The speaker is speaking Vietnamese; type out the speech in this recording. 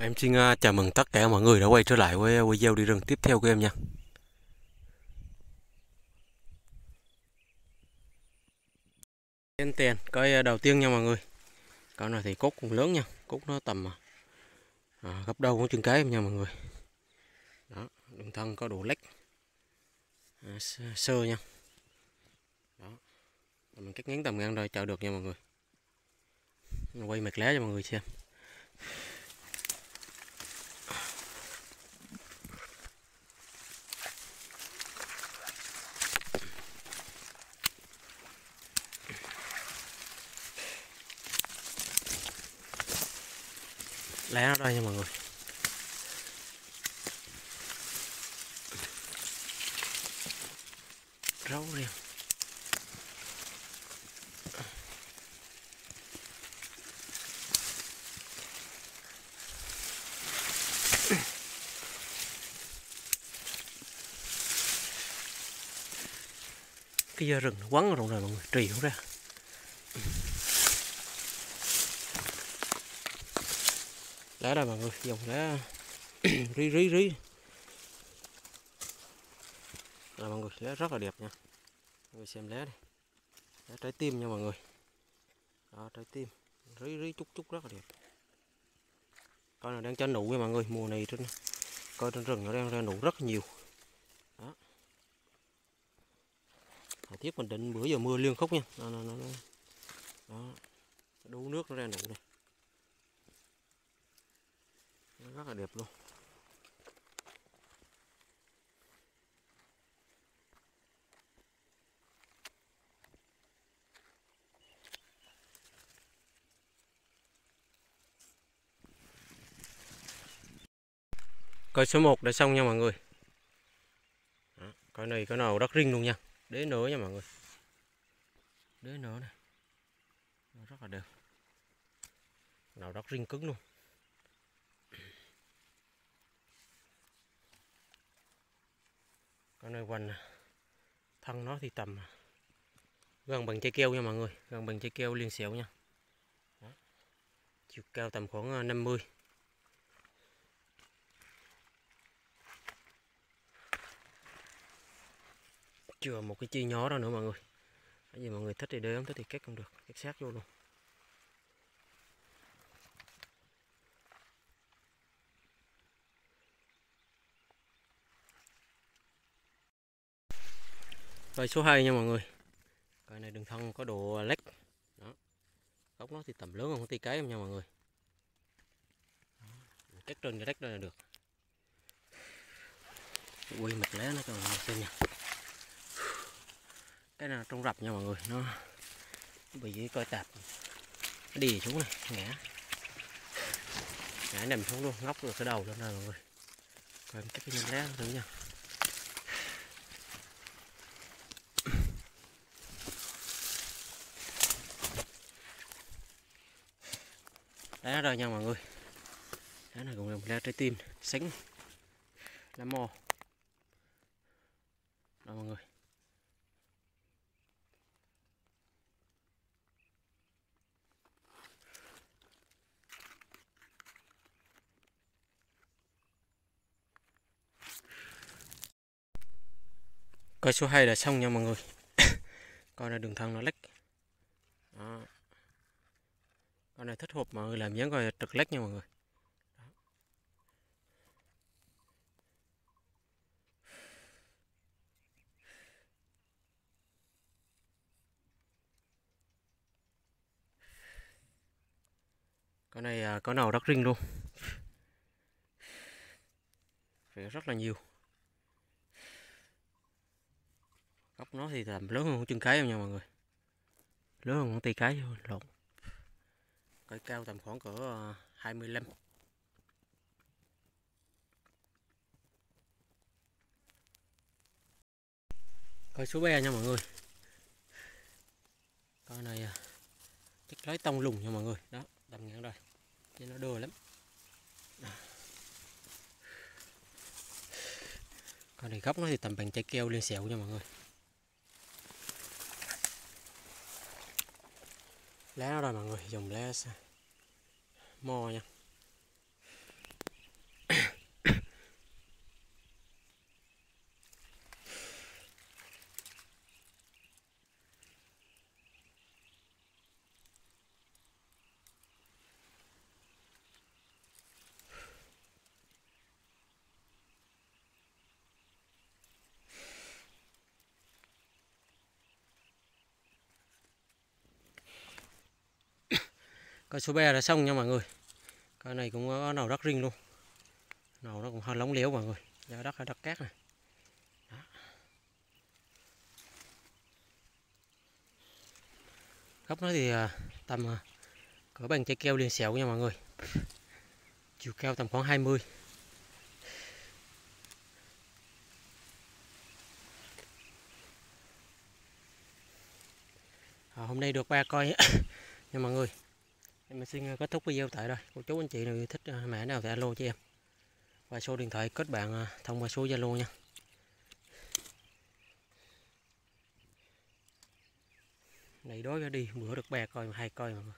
Em xin à, chào mừng tất cả mọi người đã quay trở lại với à, video đi rừng tiếp theo của em nha. Tên tiền, coi à, đầu tiên nha mọi người. Con này thì cốt cũng lớn nha, cốt nó tầm à, gấp đầu của chân cái em nha mọi người. Đó, đường thân có đủ lách à, sơ nha. Đó, mình cắt ngắn tầm ngang rồi chào được nha mọi người. Quay mệt lá cho mọi người xem. Lấy nó đây nha mọi người. Rau riêng cái giờ rừng nó quấn rồi mọi người, trì không ra. Lá đây mọi người dòng lá rí rí rí. Là mọi người lá rất là đẹp nha. Mọi người xem lá đi. Lá trái tim nha mọi người đó trái tim. Rí rí chút chút rất là đẹp. Con này đang cho nụ nha mọi người mùa này trên coi trên rừng nó đang ra nụ rất nhiều. Đó. Thời tiết mình định bữa giờ mưa liên khúc nha. Nó, nó, nó, nó. đó. Đủ nước nó ra nụ này rất là đẹp luôn. Coi số 1 đã xong nha mọi người. Đó, coi này có nào đất riêng luôn nha. Đế nữa nha mọi người. Đế nữa này. Rất là đẹp. Nào đất riêng cứng luôn. Con này quanh thân nó thì tầm gần bằng trái keo nha mọi người. Gần bằng trái keo liên xẻo nha. Đó. chiều cao tầm khoảng 50 à, chưa một cái chi nhỏ đó nữa mọi người. Cái gì mọi người thích thì đếm không thích thì cắt không được cắt sát vô luôn. Cây số 2 nha mọi người. Cây này đường thân có độ lách. Đó. Gốc nó thì tầm lớn hơn tí cái em nha mọi người. Cắt trên cái rách đây là được. Quay mặt lá nó cho mọi người xem nha. Cái này trong rập nha mọi người, nó bị coi tạp. Nó đi xuống này, ngã. Ngã nằm xuống luôn, ngóc được cái đầu lên rồi mọi người. Coi cái cái lá thử nha. Đá rồi nha mọi người. Lá này cũng là một lá trái tim, sánh. Lá mò. Đó mọi người. Coi số 2 là xong nha mọi người. Coi là đường thân nó lách. Đó con này thích hộp mọi người làm dáng coi, trực lách nha mọi người. Đó. con này à, có nào đất riêng luôn. Phải rất là nhiều. Góc nó thì làm lớn hơn chân cái nha mọi người? Lớn hơn con tay cái lộn. Cây cao tầm khoảng cỡ 25 ờ, Cây số be nha mọi người. Cây này ờ, chắc lấy tông lùng nha mọi người. Đó tầm ngang rồi, Chứ nó đưa lắm. Cây này gốc nó thì tầm bằng trái keo lên xẹo nha mọi người. Lá nó rồi mọi người dùng lá mo nha. Cây số be đã xong nha mọi người. Cái này cũng có nầu đất riêng luôn. Nầu nó cũng hơi lóng liễu mọi người. Giá đất là đất cát này. Đó. gốc nó thì à, tầm à, cỡ bằng trái keo liền xẻo nha mọi người. Chiều cao tầm khoảng 20 à, hôm nay được ba coi nha mọi người em xin kết thúc video tại đây. Cô chú, anh chị nào thích à, mẹ nào thì alo cho em. Và số điện thoại kết bạn à, thông qua số zalo nha. Này đối ra đi, bữa được bè coi hai coi mà.